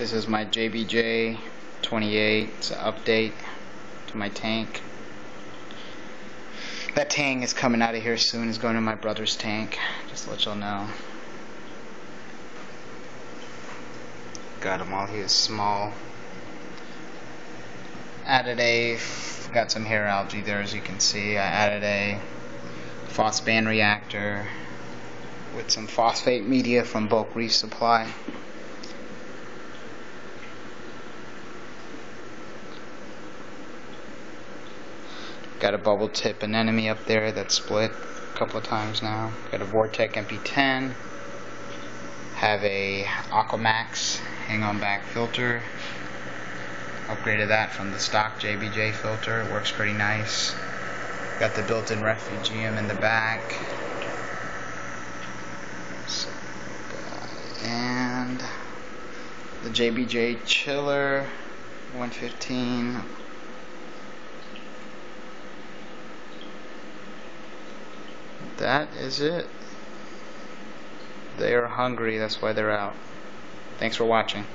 This is my JBJ 28. It's an update to my tank. That tang is coming out of here soon. It's going to my brother's tank. Just to let y'all know. Got him all. He is small. Added a. Got some hair algae there as you can see. I added a PhosBan reactor with some phosphate media from Bulk Reef Supply. Got a bubble tip anemone up there that's split a couple of times now. Got a Vortech MP10. Have a Aquamax hang on back filter. Upgraded that from the stock JBJ filter. It works pretty nice. Got the built-in refugium in the back. And the JBJ chiller 115 that is it. They are hungry, that's why they're out. Thanks for watching.